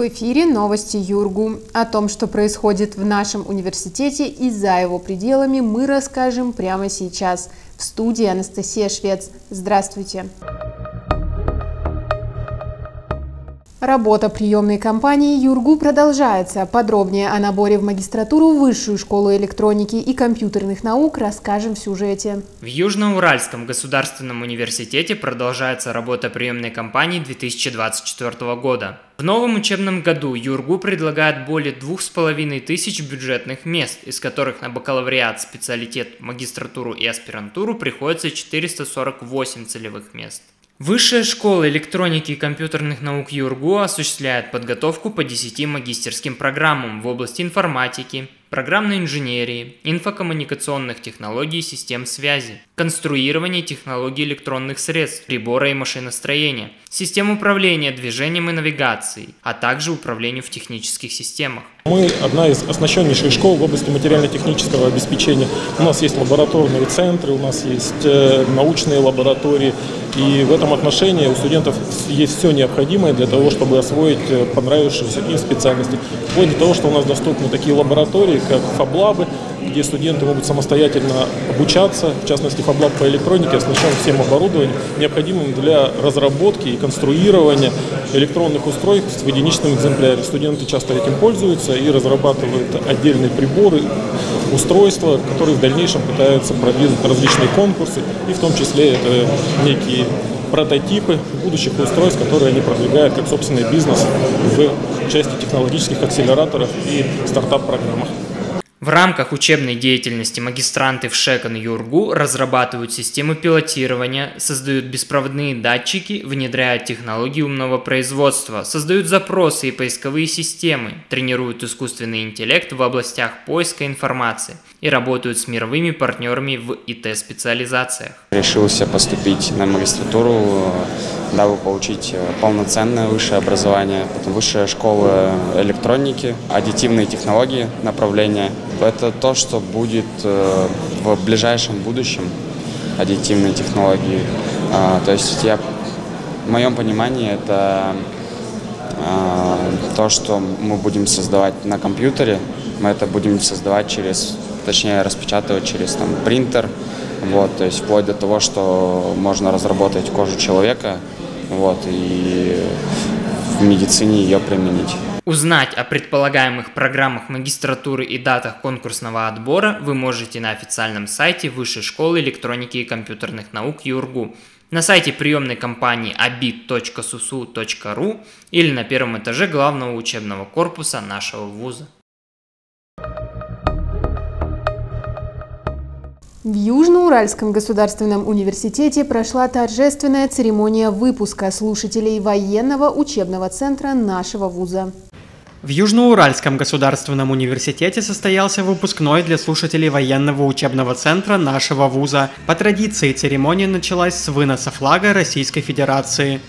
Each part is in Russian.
В эфире новости Юргу. О том, что происходит в нашем университете и за его пределами, мы расскажем прямо сейчас. В студии Анастасия Швец. Здравствуйте. Здравствуйте. Работа приемной кампании «Юргу» продолжается. Подробнее о наборе в магистратуру Высшую школу электроники и компьютерных наук расскажем в сюжете. В Южноуральском государственном университете продолжается работа приемной кампании 2024 года. В новом учебном году ЮРГУ предлагает более двух с половиной тысяч бюджетных мест, из которых на бакалавриат, специалитет, магистратуру и аспирантуру приходится 448 целевых мест. Высшая школа электроники и компьютерных наук ЮРГУ осуществляет подготовку по 10 магистерским программам в области информатики, программной инженерии, инфокоммуникационных технологий и систем связи, конструирования технологий электронных средств, прибора и машиностроения, систем управления движением и навигацией, а также управлению в технических системах. Мы одна из оснащеннейших школ в области материально-технического обеспечения. У нас есть лабораторные центры, у нас есть э, научные лаборатории, и в этом отношении у студентов есть все необходимое для того, чтобы освоить э, понравившиеся им специальности. Вплоть до того, что у нас доступны такие лаборатории, как FabLab, где студенты могут самостоятельно обучаться, в частности FabLab по электронике оснащен всем оборудованием, необходимым для разработки и конструирования электронных устройств в единичном экземпляре. Студенты часто этим пользуются и разрабатывают отдельные приборы, устройства, которые в дальнейшем пытаются продвинуть различные конкурсы, и в том числе это некие прототипы будущих устройств, которые они продвигают как собственный бизнес в части технологических акселераторов и стартап-программах. В рамках учебной деятельности магистранты в ШЭКОН ЮРГУ разрабатывают системы пилотирования, создают беспроводные датчики, внедряют технологии умного производства, создают запросы и поисковые системы, тренируют искусственный интеллект в областях поиска информации и работают с мировыми партнерами в ИТ-специализациях. Решился поступить на магистратуру дабы получить э, полноценное высшее образование. Потом высшая школа электроники, аддитивные технологии направления. Это то, что будет э, в ближайшем будущем, аддитивные технологии. А, то есть я, в моем понимании это а, то, что мы будем создавать на компьютере, мы это будем создавать через, точнее распечатывать через там, принтер, вот, то есть вплоть до того, что можно разработать кожу человека, вот, и в медицине ее применить. Узнать о предполагаемых программах магистратуры и датах конкурсного отбора вы можете на официальном сайте Высшей школы электроники и компьютерных наук ЮРГУ, на сайте приемной компании abit.susu.ru или на первом этаже главного учебного корпуса нашего вуза. В Южноуральском государственном университете прошла торжественная церемония выпуска слушателей военного учебного центра нашего вуза. В Южноуральском государственном университете состоялся выпускной для слушателей военного учебного центра нашего вуза. По традиции церемония началась с выноса флага Российской Федерации.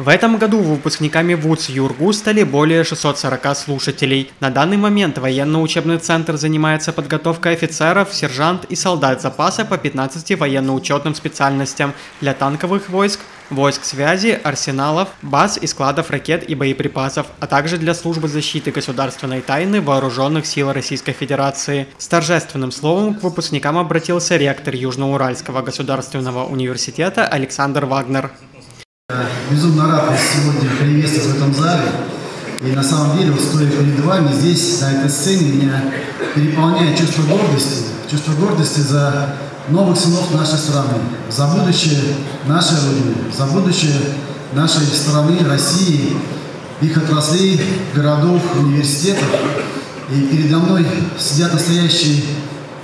В этом году выпускниками ВУЗ ЮРГУ стали более 640 слушателей. На данный момент военно-учебный центр занимается подготовкой офицеров, сержант и солдат запаса по 15 военно-учетным специальностям для танковых войск, войск связи, арсеналов, баз и складов ракет и боеприпасов, а также для службы защиты государственной тайны вооруженных сил Российской Федерации. С торжественным словом к выпускникам обратился ректор Южноуральского государственного университета Александр Вагнер. Безумно рад сегодня приветствовать в этом зале. И на самом деле, вот стоя перед вами здесь, на этой сцене, меня переполняет чувство гордости. Чувство гордости за новых сынов нашей страны, за будущее нашей Родины, за будущее нашей страны, России, их отраслей, городов, университетов. И передо мной сидят настоящие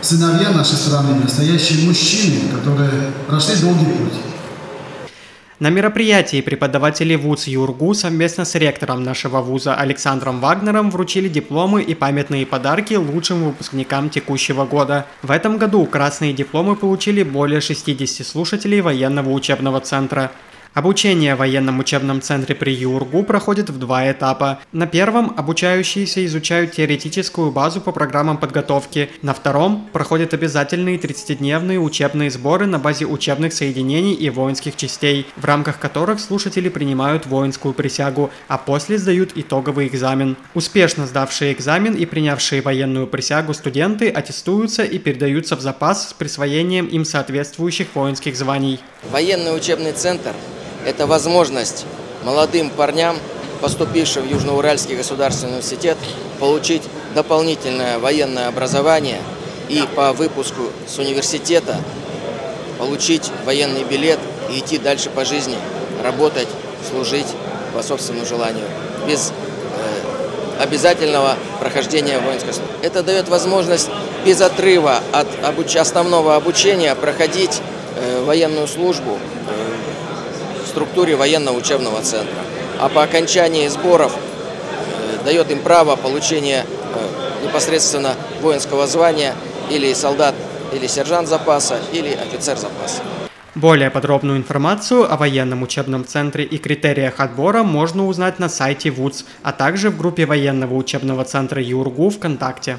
сыновья нашей страны, настоящие мужчины, которые прошли долгий путь. На мероприятии преподаватели ВУЗ ЮРГУ совместно с ректором нашего вуза Александром Вагнером вручили дипломы и памятные подарки лучшим выпускникам текущего года. В этом году красные дипломы получили более 60 слушателей военного учебного центра. Обучение в военном учебном центре при ЮРГУ проходит в два этапа. На первом обучающиеся изучают теоретическую базу по программам подготовки. На втором проходят обязательные 30-дневные учебные сборы на базе учебных соединений и воинских частей, в рамках которых слушатели принимают воинскую присягу, а после сдают итоговый экзамен. Успешно сдавшие экзамен и принявшие военную присягу студенты аттестуются и передаются в запас с присвоением им соответствующих воинских званий. Военный учебный центр это возможность молодым парням, поступившим в Южноуральский государственный университет, получить дополнительное военное образование и по выпуску с университета получить военный билет и идти дальше по жизни, работать, служить по собственному желанию, без э, обязательного прохождения воинской службы. Это дает возможность без отрыва от обуч... основного обучения проходить э, военную службу структуре военного учебного центра. А по окончании сборов э, дает им право получения э, непосредственно воинского звания или солдат, или сержант запаса, или офицер запаса. Более подробную информацию о военном учебном центре и критериях отбора можно узнать на сайте ВУЦ, а также в группе военного учебного центра ЮРГУ ВКонтакте.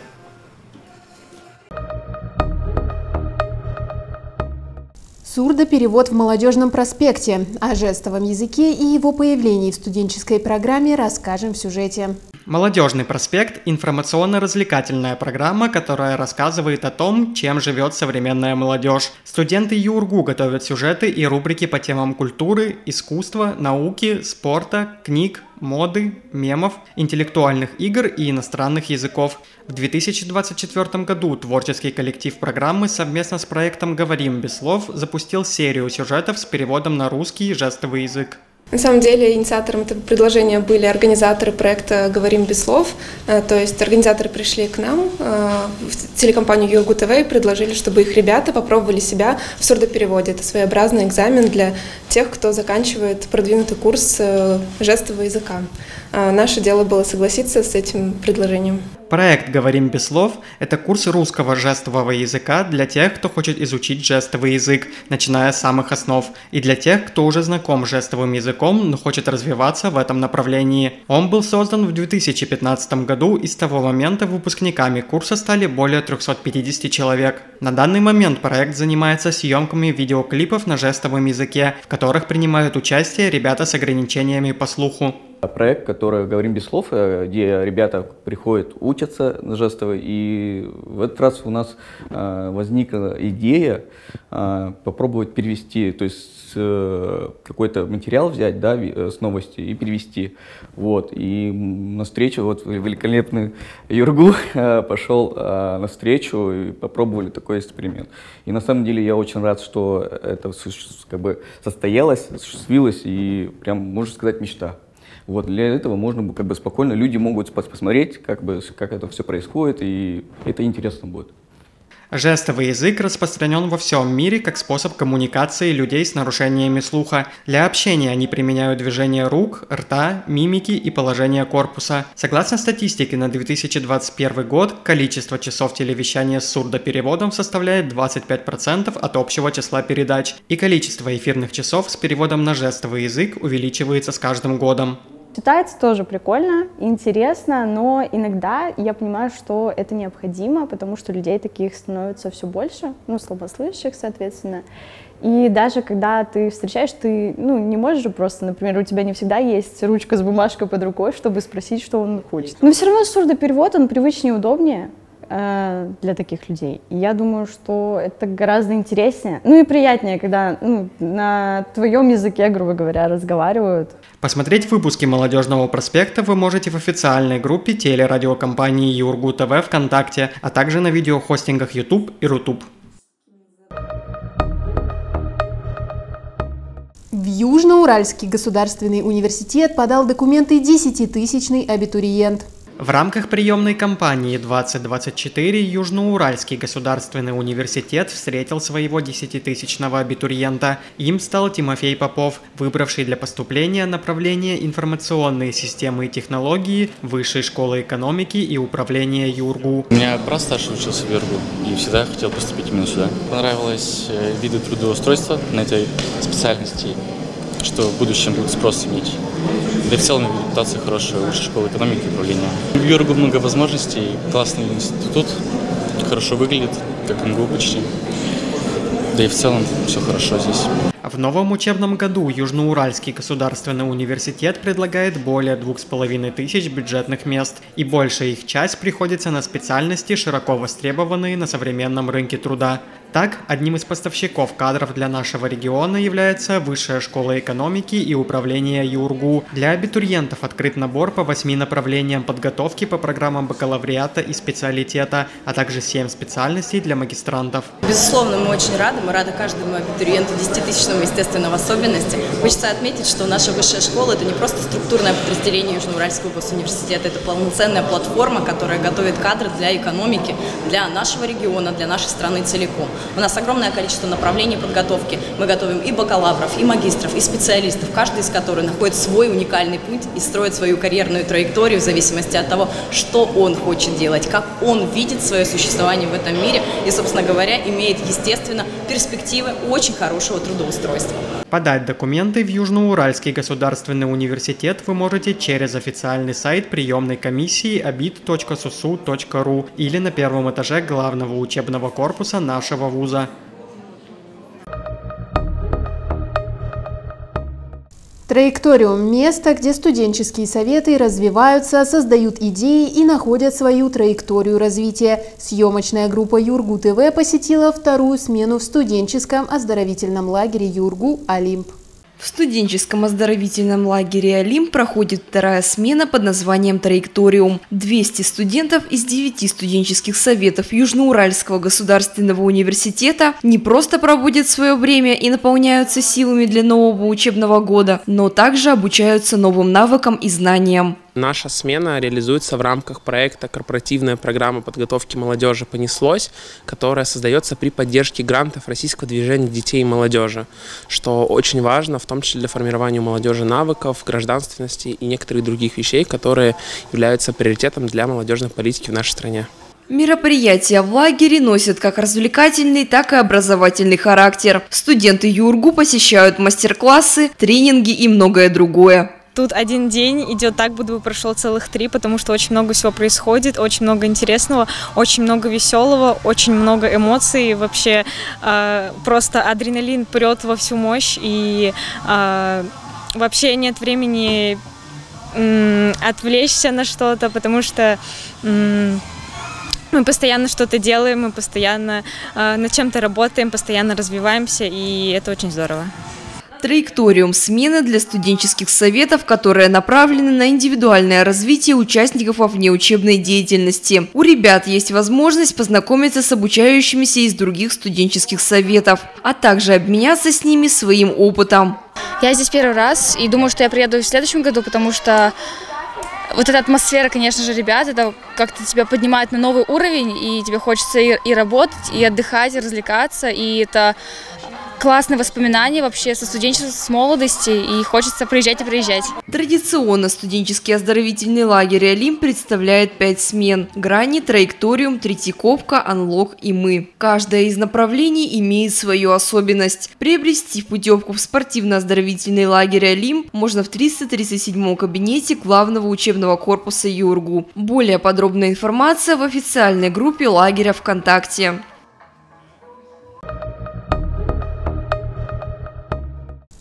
Сурдоперевод в молодежном проспекте. О жестовом языке и его появлении в студенческой программе расскажем в сюжете. Молодежный проспект – информационно-развлекательная программа, которая рассказывает о том, чем живет современная молодежь. Студенты ЮРГУ готовят сюжеты и рубрики по темам культуры, искусства, науки, спорта, книг, моды, мемов, интеллектуальных игр и иностранных языков. В 2024 году творческий коллектив программы совместно с проектом «Говорим без слов» запустил серию сюжетов с переводом на русский жестовый язык. На самом деле инициатором этого предложения были организаторы проекта «Говорим без слов». Э, то есть организаторы пришли к нам э, в телекомпанию Юргу ТВ и предложили, чтобы их ребята попробовали себя в сурдопереводе. Это своеобразный экзамен для тех, кто заканчивает продвинутый курс э, жестового языка. Наше дело было согласиться с этим предложением. Проект «Говорим без слов» — это курс русского жестового языка для тех, кто хочет изучить жестовый язык, начиная с самых основ, и для тех, кто уже знаком с жестовым языком, но хочет развиваться в этом направлении. Он был создан в 2015 году, и с того момента выпускниками курса стали более 350 человек. На данный момент проект занимается съемками видеоклипов на жестовом языке, в которых принимают участие ребята с ограничениями по слуху. Проект, который «Говорим без слов», э, где ребята приходят, учатся жестовой, и в этот раз у нас э, возникла идея э, попробовать перевести, то есть какой-то материал взять, да, с новости и перевести. Вот, и на встречу, вот великолепный Юргу пошел на встречу и попробовали такой эксперимент. И на самом деле я очень рад, что это как бы состоялось, осуществилось, и прям, можно сказать, мечта. Вот, для этого можно как бы спокойно, люди могут посмотреть, как, бы, как это все происходит, и это интересно будет. Жестовый язык распространен во всем мире как способ коммуникации людей с нарушениями слуха. Для общения они применяют движение рук, рта, мимики и положение корпуса. Согласно статистике на 2021 год, количество часов телевещания с сурдопереводом составляет 25% от общего числа передач, и количество эфирных часов с переводом на жестовый язык увеличивается с каждым годом. Читается тоже прикольно, интересно, но иногда я понимаю, что это необходимо, потому что людей таких становится все больше, ну, слабослышащих, соответственно. И даже когда ты встречаешь, ты ну, не можешь же просто, например, у тебя не всегда есть ручка с бумажкой под рукой, чтобы спросить, что он хочет. Но все равно сурдоперевод, он привычнее и удобнее э, для таких людей. И я думаю, что это гораздо интереснее, ну и приятнее, когда ну, на твоем языке, грубо говоря, разговаривают. Посмотреть выпуски «Молодежного проспекта» вы можете в официальной группе телерадиокомпании Юргу ТВ ВКонтакте, а также на видеохостингах YouTube и Рутуб. В Южноуральский государственный университет подал документы 10-тысячный абитуриент – в рамках приемной кампании 2024 Южноуральский государственный университет встретил своего десятитысячного абитуриента. Им стал Тимофей Попов, выбравший для поступления направление информационные системы и технологии Высшей школы экономики и управления ЮРГУ. У меня брат старший учился в ЮРГУ и всегда хотел поступить именно сюда. Понравилось э, виды трудоустройства на этой специальности что в будущем будет спрос иметь. Да и в целом репутация хорошая, высшая школа экономики и управления. В Юргу много возможностей, классный институт, хорошо выглядит, как МГУ почти. Да и в целом все хорошо здесь. В новом учебном году Южноуральский государственный университет предлагает более двух с половиной тысяч бюджетных мест, и большая их часть приходится на специальности, широко востребованные на современном рынке труда. Так, одним из поставщиков кадров для нашего региона является Высшая школа экономики и управления ЮРГУ. Для абитуриентов открыт набор по восьми направлениям подготовки по программам бакалавриата и специалитета, а также семь специальностей для магистрантов. Безусловно, мы очень рады. Мы рады каждому абитуриенту 10-тысячному, естественно, в особенности. Хочется отметить, что наша высшая школа – это не просто структурное подразделение Южноуральского госуниверситета, это полноценная платформа, которая готовит кадры для экономики, для нашего региона, для нашей страны целиком. У нас огромное количество направлений подготовки. Мы готовим и бакалавров, и магистров, и специалистов, каждый из которых находит свой уникальный путь и строит свою карьерную траекторию в зависимости от того, что он хочет делать, как он видит свое существование в этом мире и, собственно говоря, имеет, естественно, перспективы очень хорошего трудоустройства. Подать документы в Южноуральский государственный университет вы можете через официальный сайт приемной комиссии abit.susu.ru или на первом этаже главного учебного корпуса нашего вуза. Траекториум – место, где студенческие советы развиваются, создают идеи и находят свою траекторию развития. Съемочная группа Юргу ТВ посетила вторую смену в студенческом оздоровительном лагере Юргу «Олимп». В студенческом оздоровительном лагере «Олимп» проходит вторая смена под названием «Траекториум». 200 студентов из 9 студенческих советов Южноуральского государственного университета не просто проводят свое время и наполняются силами для нового учебного года, но также обучаются новым навыкам и знаниям. Наша смена реализуется в рамках проекта «Корпоративная программа подготовки молодежи понеслось», которая создается при поддержке грантов Российского движения детей и молодежи, что очень важно, в том числе для формирования у молодежи навыков, гражданственности и некоторых других вещей, которые являются приоритетом для молодежной политики в нашей стране. Мероприятия в лагере носят как развлекательный, так и образовательный характер. Студенты ЮРГУ посещают мастер-классы, тренинги и многое другое. Тут один день идет так, будто бы прошел целых три, потому что очень много всего происходит, очень много интересного, очень много веселого, очень много эмоций. Вообще э, просто адреналин прет во всю мощь, и э, вообще нет времени э, отвлечься на что-то, потому что... Э, мы постоянно что-то делаем, мы постоянно э, над чем-то работаем, постоянно развиваемся, и это очень здорово. Траекториум смены для студенческих советов, которая направлена на индивидуальное развитие участников во внеучебной деятельности. У ребят есть возможность познакомиться с обучающимися из других студенческих советов, а также обменяться с ними своим опытом. Я здесь первый раз и думаю, что я приеду в следующем году, потому что вот эта атмосфера, конечно же, ребят, это как-то тебя поднимает на новый уровень, и тебе хочется и, и работать, и отдыхать, и развлекаться, и это классные воспоминания вообще со студенчества, с молодости, и хочется приезжать и приезжать. Традиционно студенческий оздоровительный лагерь «Олимп» представляет пять смен – «Грани», «Траекториум», «Третьяковка», «Анлок» и «Мы». Каждое из направлений имеет свою особенность. Приобрести путевку в спортивно-оздоровительный лагерь «Олимп» можно в 337 кабинете главного учебного корпуса ЮРГУ. Более подробная информация в официальной группе лагеря ВКонтакте.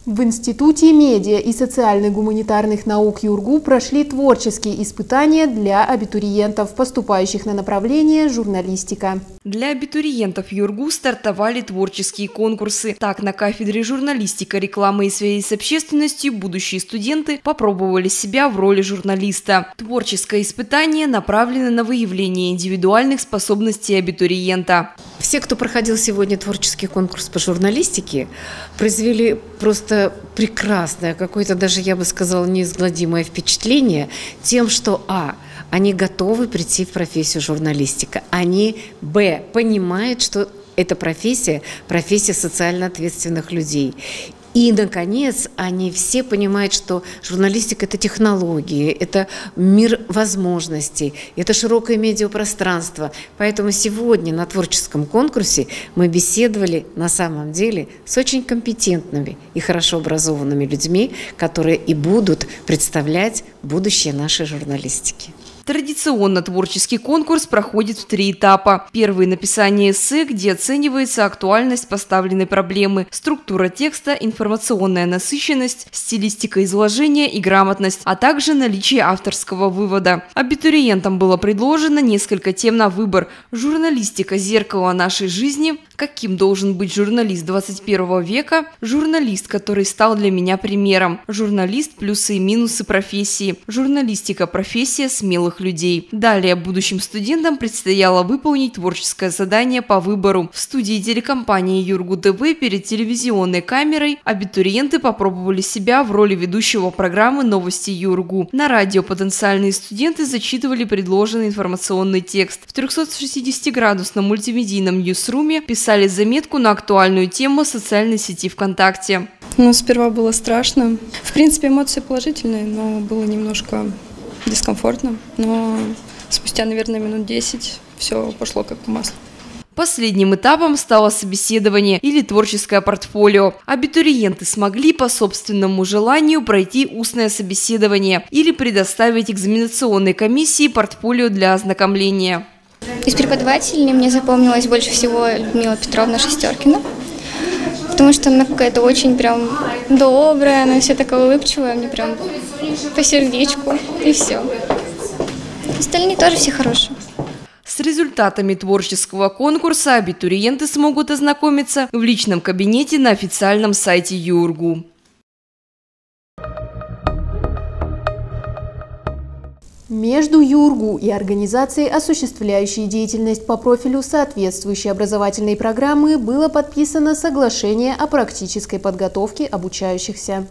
В Институте медиа и социальных гуманитарных наук ЮРГУ прошли творческие испытания для абитуриентов, поступающих на направление журналистика. Для абитуриентов ЮРГУ стартовали творческие конкурсы. Так, на кафедре журналистика, рекламы и связи с общественностью будущие студенты попробовали себя в роли журналиста. Творческое испытание направлено на выявление индивидуальных способностей абитуриента. Все, кто проходил сегодня творческий конкурс по журналистике, произвели просто прекрасное, какое-то даже, я бы сказала, неизгладимое впечатление тем, что, а, они готовы прийти в профессию журналистика, они, б, понимают, что эта профессия – профессия социально ответственных людей. И, наконец, они все понимают, что журналистика – это технологии, это мир возможностей, это широкое медиапространство. Поэтому сегодня на творческом конкурсе мы беседовали на самом деле с очень компетентными и хорошо образованными людьми, которые и будут представлять будущее нашей журналистики. Традиционно творческий конкурс проходит в три этапа. Первый – написание эссе, где оценивается актуальность поставленной проблемы, структура текста, информационная насыщенность, стилистика изложения и грамотность, а также наличие авторского вывода. Абитуриентам было предложено несколько тем на выбор – журналистика – зеркало нашей жизни, каким должен быть журналист 21 века, журналист, который стал для меня примером, журналист – плюсы и минусы профессии, журналистика – профессия смелых новых людей. Далее будущим студентам предстояло выполнить творческое задание по выбору. В студии телекомпании Юргу ТВ перед телевизионной камерой абитуриенты попробовали себя в роли ведущего программы «Новости Юргу». На радио потенциальные студенты зачитывали предложенный информационный текст. В 360-градусном мультимедийном ньюсруме писали заметку на актуальную тему социальной сети ВКонтакте. Ну, сперва было страшно. В принципе, эмоции положительные, но было немножко дискомфортно, но спустя, наверное, минут 10 все пошло как по маслу. Последним этапом стало собеседование или творческое портфолио. Абитуриенты смогли по собственному желанию пройти устное собеседование или предоставить экзаменационной комиссии портфолио для ознакомления. Из преподавателей мне запомнилась больше всего Людмила Петровна Шестеркина, потому что она какая-то очень прям добрая, она вся такая улыбчивая, мне прям по сердечку, и все. Остальные тоже все хорошие. С результатами творческого конкурса абитуриенты смогут ознакомиться в личном кабинете на официальном сайте ЮРГУ. Между ЮРГУ и организацией, осуществляющей деятельность по профилю соответствующей образовательной программы, было подписано соглашение о практической подготовке обучающихся.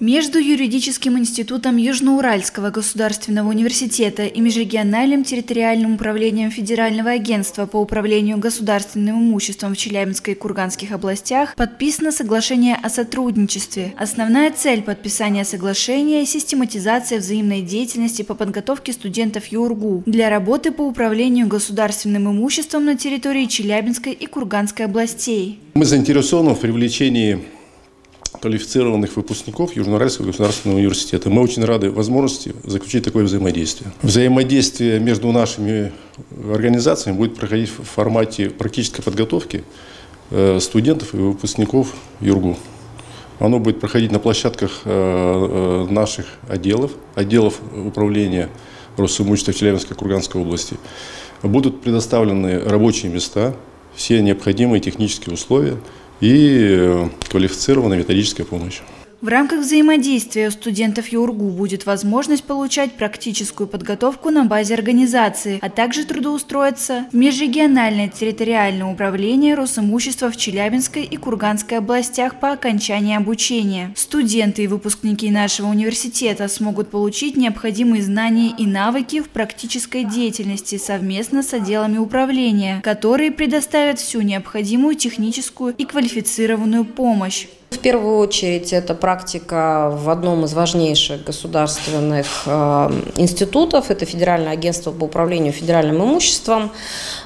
Между юридическим институтом Южноуральского государственного университета и Межрегиональным территориальным управлением Федерального агентства по управлению государственным имуществом в Челябинской и Курганских областях подписано соглашение о сотрудничестве. Основная цель подписания соглашения – систематизация взаимной деятельности по подготовке студентов ЮРГУ для работы по управлению государственным имуществом на территории Челябинской и Курганской областей. Мы заинтересованы в привлечении квалифицированных выпускников Южноуральского государственного университета. Мы очень рады возможности заключить такое взаимодействие. Взаимодействие между нашими организациями будет проходить в формате практической подготовки э, студентов и выпускников ЮРГУ. Оно будет проходить на площадках э, э, наших отделов, отделов управления Росимущества Челябинской Курганской области. Будут предоставлены рабочие места, все необходимые технические условия – и квалифицированная методическая помощь. В рамках взаимодействия у студентов ЮРГУ будет возможность получать практическую подготовку на базе организации, а также трудоустроиться в межрегиональное территориальное управление Росимущества в Челябинской и Курганской областях по окончании обучения. Студенты и выпускники нашего университета смогут получить необходимые знания и навыки в практической деятельности совместно с отделами управления, которые предоставят всю необходимую техническую и квалифицированную помощь. В первую очередь это практика в одном из важнейших государственных э, институтов, это Федеральное агентство по управлению федеральным имуществом,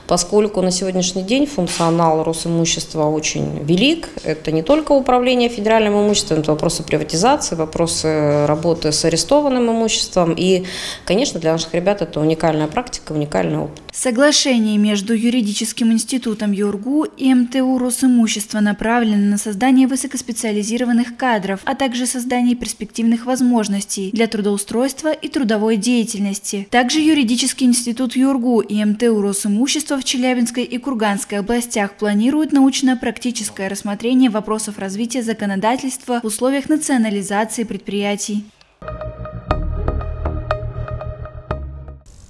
поскольку на сегодняшний день функционал Росимущества очень велик. Это не только управление федеральным имуществом, это вопросы приватизации, вопросы работы с арестованным имуществом. И, конечно, для наших ребят это уникальная практика, уникальный опыт. Соглашение между юридическим институтом ЮРГУ и МТУ Росимущества направлено на создание высокоспециализированных специализированных кадров, а также создание перспективных возможностей для трудоустройства и трудовой деятельности. Также юридический институт ЮРГУ и МТУ Росимущества в Челябинской и Курганской областях планируют научно-практическое рассмотрение вопросов развития законодательства в условиях национализации предприятий.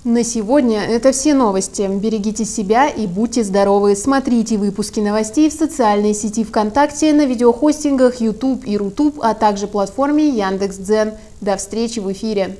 На сегодня это все новости. Берегите себя и будьте здоровы. Смотрите выпуски новостей в социальной сети ВКонтакте, на видеохостингах YouTube и Рутуб, а также платформе Яндекс.Дзен. До встречи в эфире.